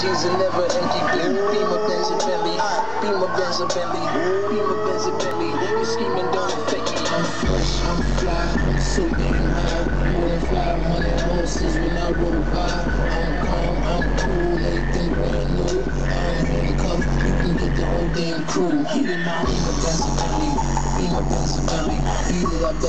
She's and never empty beam, beam of Benz and Bentley, Beamer Benz and Bentley, Beamer Benz and Bentley. Your scheming don't fake me. I'm fresh, I'm fly, I'm so damn high. More than 500 horses when I roll by. I'm calm, I'm cool, everything brand new. I'm handcuffed, you can get the whole damn crew. Be my Benz and Bentley, Beamer Benz and Bentley. Beat it, I bet.